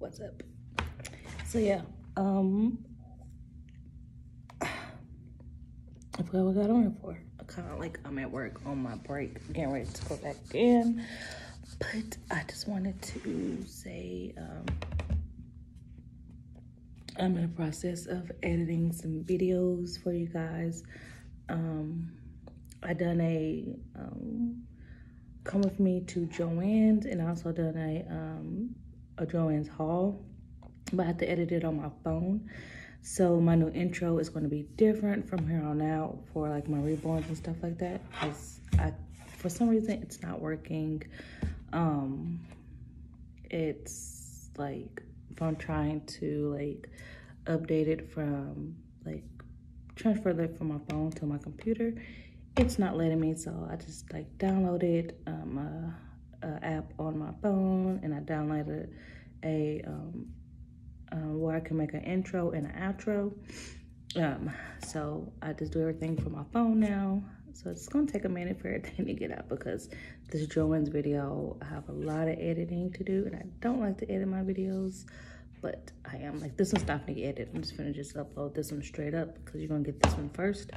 what's up. So yeah, um, I forgot what I got on for. I kind of like I'm at work on my break, getting ready to go back in. But I just wanted to say um, I'm in the process of editing some videos for you guys. Um, I done a um, come with me to Joann's and also done a um, a Joann's haul, but I have to edit it on my phone. So my new intro is going to be different from here on out for like my reborns and stuff like that. Cause I, for some reason, it's not working. Um, it's like if I'm trying to like update it from like transfer it from my phone to my computer, it's not letting me. So I just like downloaded um, a, app on my phone and I downloaded a um, uh, where I can make an intro and an outro. Um, so I just do everything from my phone now. So it's gonna take a minute for everything to get out because this Joann's video, I have a lot of editing to do and I don't like to edit my videos, but I am like, this one's not gonna get edited. I'm just gonna just upload this one straight up because you're gonna get this one first.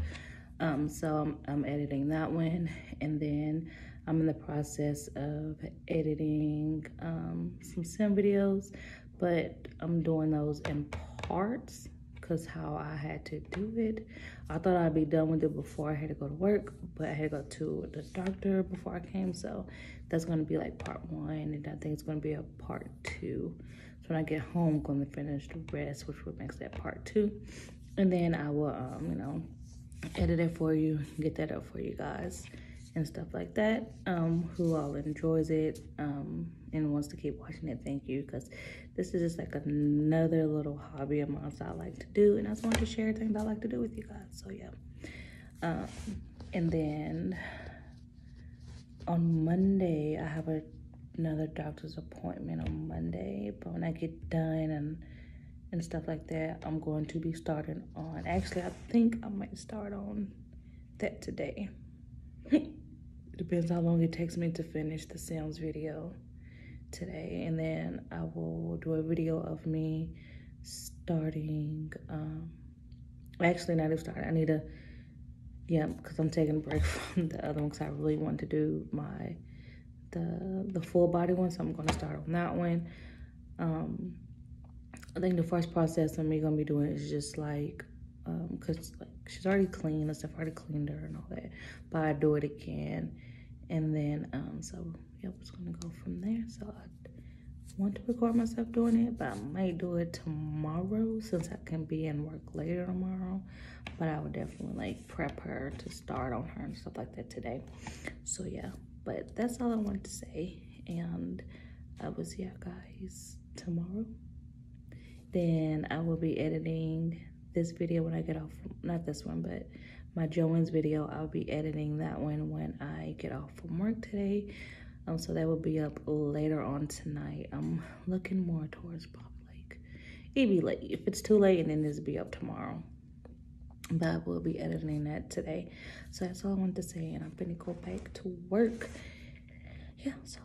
Um, so I'm, I'm editing that one and then I'm in the process of editing um, some sim videos, but I'm doing those in parts because how I had to do it. I thought I'd be done with it before I had to go to work, but I had to go to the doctor before I came. So that's gonna be like part one, and I think it's gonna be a part two. So when I get home, I'm gonna finish the rest, which will make that part two. And then I will, um, you know, edit it for you, get that up for you guys and stuff like that. Um, who all enjoys it um, and wants to keep watching it, thank you. Because this is just like another little hobby of mine that I like to do. And I just wanted to share things I like to do with you guys. So yeah. Um, and then on Monday, I have a, another doctor's appointment on Monday. But when I get done and and stuff like that, I'm going to be starting on, actually, I think I might start on that today. Depends how long it takes me to finish the Sims video today. And then I will do a video of me starting, um, actually not even starting, I need to, yeah, because I'm taking a break from the other one because I really want to do my, the, the full body one. So I'm going to start on that one. Um, I think the first process I'm going to be doing is just like um, like she's already clean and stuff. I already cleaned her and all that, but I do it again, and then um, so yeah, we're gonna go from there. So I want to record myself doing it, but I might do it tomorrow since I can be in work later tomorrow. But I would definitely like prep her to start on her and stuff like that today. So yeah, but that's all I wanted to say, and I will see you guys tomorrow. Then I will be editing this video when I get off, not this one, but my Joann's video, I'll be editing that one when I get off from work today. Um, so that will be up later on tonight. I'm looking more towards probably like, it'd be late. If it's too late, and then this will be up tomorrow. But I will be editing that today. So that's all I wanted to say, and I'm gonna go back to work. Yeah, so